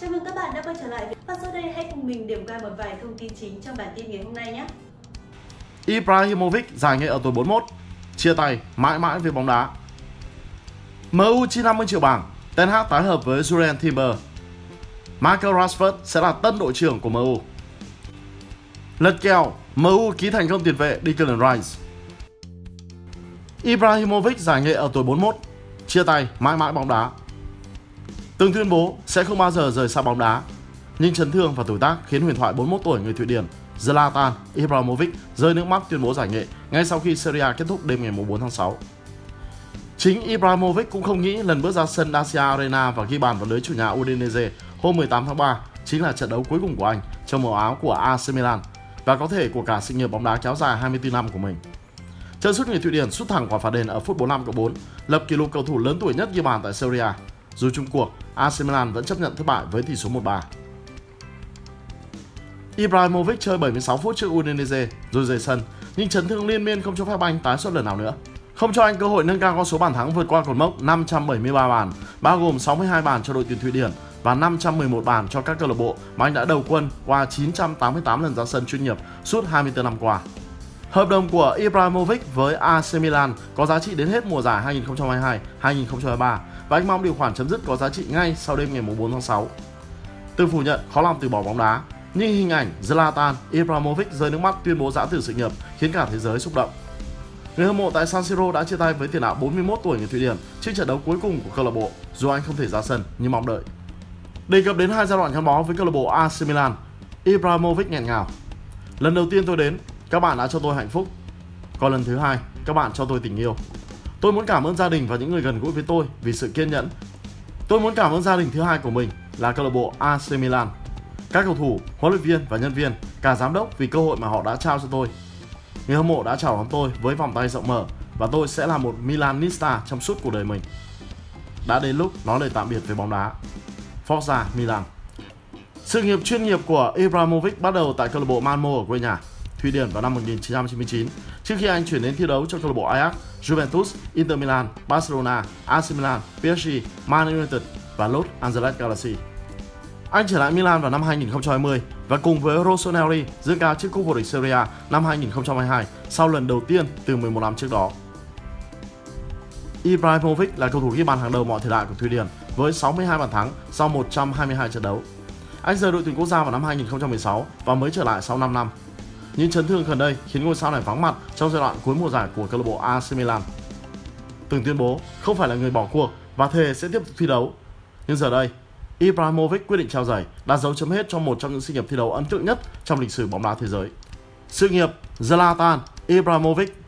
Chào mừng các bạn đã quay trở lại và sau đây hãy cùng mình điểm qua một vài thông tin chính trong bản tin ngày hôm nay nhé. Ibrahimovic giải nghệ ở tuổi 41, chia tay mãi mãi với bóng đá. MU chi 50 triệu bảng, Ten Hag tái hợp với Julian Timber. Michael Rashford sẽ là tân đội trưởng của MU. Lật kèo, MU ký thành công tiền vệ Declan Rice. Ibrahimovic giải nghệ ở tuổi 41, chia tay mãi mãi bóng đá. Từng tuyên bố sẽ không bao giờ rời xa bóng đá, nhưng chấn thương và tuổi tác khiến huyền thoại 41 tuổi người Thụy Điển Zlatan Ibrahimovic rơi nước mắt tuyên bố giải nghệ ngay sau khi Serie A kết thúc đêm ngày 4 tháng 6. Chính Ibrahimovic cũng không nghĩ lần bước ra sân Dacia Arena và ghi bàn vào lưới chủ nhà Udinese hôm 18 tháng 3 chính là trận đấu cuối cùng của anh trong màu áo của AC Milan và có thể của cả sự nghiệp bóng đá kéo dài 24 năm của mình. Chân sút người Thụy Điển sút thẳng quả phạt đền ở phút 45 4, lập kỷ lục cầu thủ lớn tuổi nhất ghi bàn tại Serie A. Dù chung cuộc, AC Milan vẫn chấp nhận thất bại với tỷ số 1-3. Ibrahimovic chơi 76 phút trước Udinese rồi rời sân, nhưng chấn thương liên miên không cho phép anh tái xuất lần nào nữa. Không cho anh cơ hội nâng cao con số bàn thắng vượt qua cột mốc 573 bàn, bao gồm 62 bàn cho đội tuyển Thụy Điển và 511 bàn cho các câu lạc bộ mà anh đã đầu quân qua 988 lần ra sân chuyên nghiệp suốt 24 năm qua. Hợp đồng của Ibrahimovic với AC Milan có giá trị đến hết mùa giải 2022-2023 và anh mong điều khoản chấm dứt có giá trị ngay sau đêm ngày 4 tháng 6. Từ phủ nhận khó lòng từ bỏ bóng đá, nhưng hình ảnh Zlatan Ibrahimovic rơi nước mắt tuyên bố giã từ sự nghiệp khiến cả thế giới xúc động. Người hâm mộ tại San Siro đã chia tay với tiền đạo 41 tuổi người Thụy Điển trước trận đấu cuối cùng của câu lạc bộ, dù anh không thể ra sân như mong đợi. Đề cập đến hai giai đoạn gắn bó với câu lạc bộ AC Milan, Ibrahimovic nghẹn ngào. Lần đầu tiên tôi đến, các bạn đã cho tôi hạnh phúc. Còn lần thứ hai, các bạn cho tôi tình yêu. Tôi muốn cảm ơn gia đình và những người gần gũi với tôi vì sự kiên nhẫn. Tôi muốn cảm ơn gia đình thứ hai của mình là câu lạc bộ AC Milan. Các cầu thủ, huấn luyện viên và nhân viên, cả giám đốc vì cơ hội mà họ đã trao cho tôi. Người hâm mộ đã chào đón tôi với vòng tay rộng mở và tôi sẽ là một Milanista trong suốt cuộc đời mình. Đã đến lúc nói lời tạm biệt với bóng đá. Forza Milan Sự nghiệp chuyên nghiệp của Ibrahimovic bắt đầu tại câu lạc bộ Malmo ở quê nhà, Thụy Điển vào năm 1999 trước khi anh chuyển đến thi đấu cho câu lạc bộ Ajax, Juventus, Inter Milan, Barcelona, AC Milan, PSG, Man United và Los Angeles Galaxy. Anh trở lại Milan vào năm 2020 và cùng với Rossoneri dương cao chiếc cúp vô địch Serie A năm 2022 sau lần đầu tiên từ 11 năm trước đó. Ibrahimovic là cầu thủ ghi bàn hàng đầu mọi thời đại của Thụy Điển với 62 bàn thắng sau 122 trận đấu. Anh rời đội tuyển quốc gia vào năm 2016 và mới trở lại sau 5 năm. Những chấn thương gần đây khiến ngôi sao này vắng mặt trong giai đoạn cuối mùa giải của câu lạc bộ AC Milan. Từng tuyên bố không phải là người bỏ cuộc và thề sẽ tiếp tục thi đấu. Nhưng giờ đây, Ibrahimovic quyết định trao giải, đặt dấu chấm hết cho một trong những sự nghiệp thi đấu ấn tượng nhất trong lịch sử bóng đá thế giới. Sự nghiệp Zlatan Ibrahimovic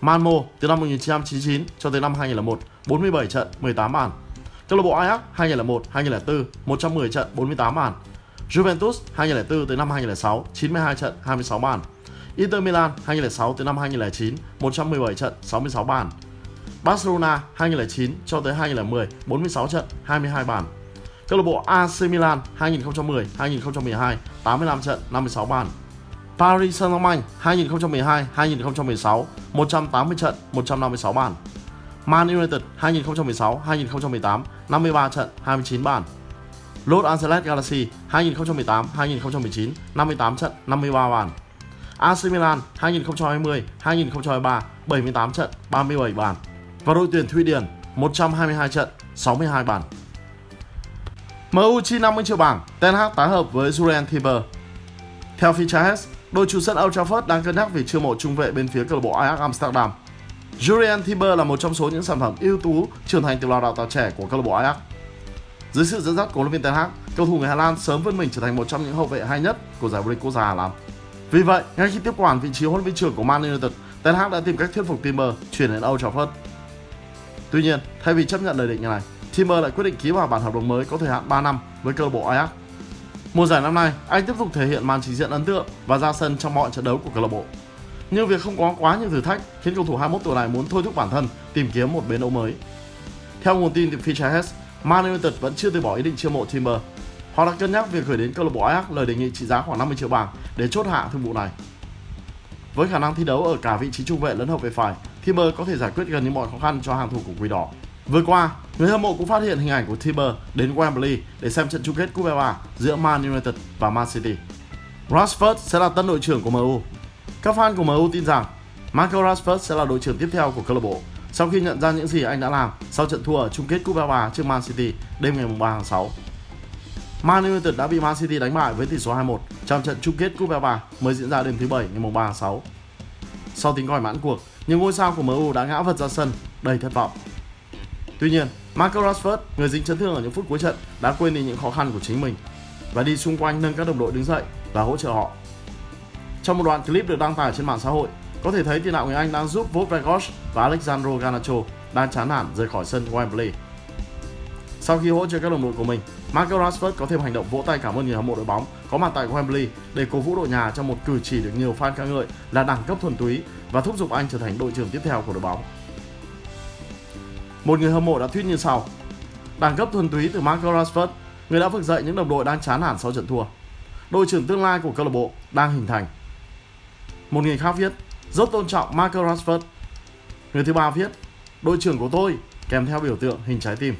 Malmo từ năm 1999 cho tới năm 2001, 47 trận, 18 bàn. Câu lạc bộ Ajax 2001, 2004, 110 trận, 48 bàn. Juventus 2004 tới năm 2006, 92 trận, 26 bàn. Inter Milan 2006 tới năm 2009, 117 trận, 66 bàn. Barcelona 2009 cho tới 2010, 46 trận, 22 bàn. Câu lạc bộ AC Milan 2010, 2012, 85 trận, 56 bàn. Paris Saint-Germain 2012, 2016, 180 trận, 156 bàn. Man United 2016, 2018, 53 trận, 29 bàn. Los Angeles Galaxy 2018, 2019, 58 trận, 53 bàn. AC Milan 2020, 2023, 78 trận, 37 bàn. Và đội tuyển Thụy Điển 122 trận, 62 bàn. MU chi 50 triệu bảng, Ten Hag tái hợp với Julian Timber. Theo Fichajes, đội chủ sân Old Trafford đang cân nhắc việc chiêu mộ trung vệ bên phía câu lạc bộ Ajax Amsterdam. Julian Timber là một trong số những sản phẩm ưu tú trưởng thành từ lò đào tạo trẻ của câu lạc bộ Ajax. Dưới sự dẫn dắt của huấn luyện viên Ten Hag, cầu thủ người Hà Lan sớm vươn mình trở thành một trong những hậu vệ hay nhất của giải vô địch quốc gia Hà Lan. Vì vậy, ngay khi tiếp quản vị trí huấn luyện viên trưởng của Man United, Ten Hag đã tìm cách thuyết phục Timber chuyển đến Old Trafford. Tuy nhiên, thay vì chấp nhận lời định như này, Timber lại quyết định ký vào bản hợp đồng mới có thời hạn 3 năm với câu lạc bộ Ajax. Mùa giải năm nay, anh tiếp tục thể hiện màn trình diễn ấn tượng và ra sân trong mọi trận đấu của câu lạc bộ. Nhưng việc không có quá nhiều thử thách khiến cầu thủ 21 tuổi này muốn thôi thúc bản thân tìm kiếm một bến đấu mới. Theo nguồn tin từ Fichajes, Man United vẫn chưa từ bỏ ý định chiêu mộ Timber. Họ đã cân nhắc việc gửi đến câu lạc bộ Ajax lời đề nghị trị giá khoảng 50 triệu bảng để chốt hạ thương vụ này. Với khả năng thi đấu ở cả vị trí trung vệ lẫn hậu vệ phải, Timber có thể giải quyết gần như mọi khó khăn cho hàng thủ của Quỷ Đỏ. Vừa qua, Người hâm mộ cũng phát hiện hình ảnh của Timber đến Wembley để xem trận chung kết Cúp FA giữa Man United và Man City. Rashford sẽ là tân đội trưởng của MU. Các fan của MU tin rằng Marco Rashford sẽ là đội trưởng tiếp theo của câu lạc bộ sau khi nhận ra những gì anh đã làm sau trận thua ở chung kết Cúp FA trước Man City đêm ngày 3 tháng 6. Man United đã bị Man City đánh bại với tỷ số 2-1 trong trận chung kết Cúp FA mới diễn ra đêm thứ Bảy ngày 3 tháng 6. Sau tính còi mãn cuộc, những ngôi sao của MU đã ngã vật ra sân đầy thất vọng. Tuy nhiên, Marcus Rashford, người dính chấn thương ở những phút cuối trận, đã quên đi những khó khăn của chính mình và đi xung quanh nâng các đồng đội đứng dậy và hỗ trợ họ. Trong một đoạn clip được đăng tải trên mạng xã hội, có thể thấy tiền đạo người Anh đang giúp Wout và Alexandro Garnacho đang chán nản rời khỏi sân Wembley. Sau khi hỗ trợ các đồng đội của mình, Marcus Rashford có thêm hành động vỗ tay cảm ơn người hâm mộ đội bóng có mặt tại Wembley để cổ vũ đội nhà trong một cử chỉ được nhiều fan ca ngợi là đẳng cấp thuần túy và thúc giục anh trở thành đội trưởng tiếp theo của đội bóng. Một người hâm mộ đã tweet như sau: Đẳng cấp thuần túy từ Marcus Rashford, người đã vực dậy những đồng đội đang chán nản sau trận thua. Đội trưởng tương lai của câu lạc bộ đang hình thành. Một người khác viết: rất tôn trọng Marcus Rashford. Người thứ ba viết: Đội trưởng của tôi kèm theo biểu tượng hình trái tim.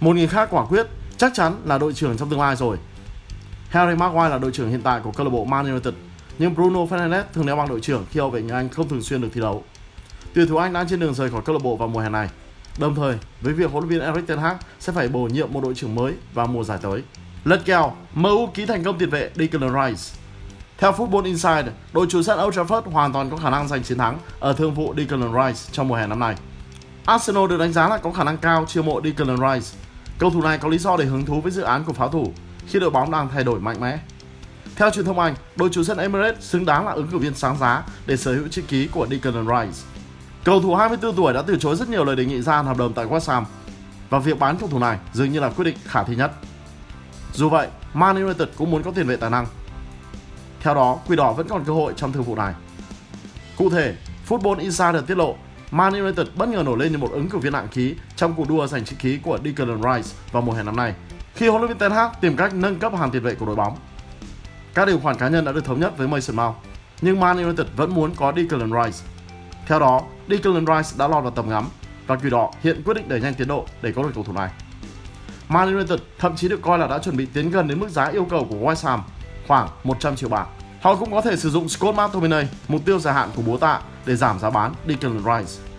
Một người khác quả quyết chắc chắn là đội trưởng trong tương lai rồi. Harry Maguire là đội trưởng hiện tại của câu lạc bộ Man United, nhưng Bruno Fernandes thường đeo băng đội trưởng khi hậu vệ người Anh không thường xuyên được thi đấu. Tuyển thủ Anh đang trên đường rời khỏi câu lạc bộ vào mùa hè này. Đồng thời, với việc huấn luyện viên Erik ten Hag sẽ phải bổ nhiệm một đội trưởng mới vào mùa giải tới. Lật kèo, MU ký thành công tiền vệ Declan Rice. Theo Football Insider, đội chủ sân Old Trafford hoàn toàn có khả năng giành chiến thắng ở thương vụ Declan Rice trong mùa hè năm nay. Arsenal được đánh giá là có khả năng cao chiêu mộ Declan Rice. Cầu thủ này có lý do để hứng thú với dự án của pháo thủ khi đội bóng đang thay đổi mạnh mẽ. Theo truyền thông Anh, đội chủ sân Emirates xứng đáng là ứng cử viên sáng giá để sở hữu chữ ký của Declan Rice. Cầu thủ 24 tuổi đã từ chối rất nhiều lời đề nghị gia hạn hợp đồng tại West Ham và việc bán cầu thủ này dường như là quyết định khả thi nhất. Dù vậy, Man United cũng muốn có tiền vệ tài năng. Theo đó, Quỷ Đỏ vẫn còn cơ hội trong thương vụ này. Cụ thể, Football Insider tiết lộ Man United bất ngờ nổi lên như một ứng cử viên nặng ký trong cuộc đua giành chữ ký của Declan Rice vào mùa hè năm nay khi huấn luyện viên Ten Hag tìm cách nâng cấp hàng tiền vệ của đội bóng. Các điều khoản cá nhân đã được thống nhất với Mason Mount, nhưng Man United vẫn muốn có Declan Rice theo đó, Declan Rice đã lọt vào tầm ngắm và Quỷ Đỏ hiện quyết định đẩy nhanh tiến độ để có được cầu thủ này. Man United thậm chí được coi là đã chuẩn bị tiến gần đến mức giá yêu cầu của West Ham khoảng 100 triệu bảng. Họ cũng có thể sử dụng Scott McTominay, mục tiêu dài hạn của bố tạ để giảm giá bán Declan Rice.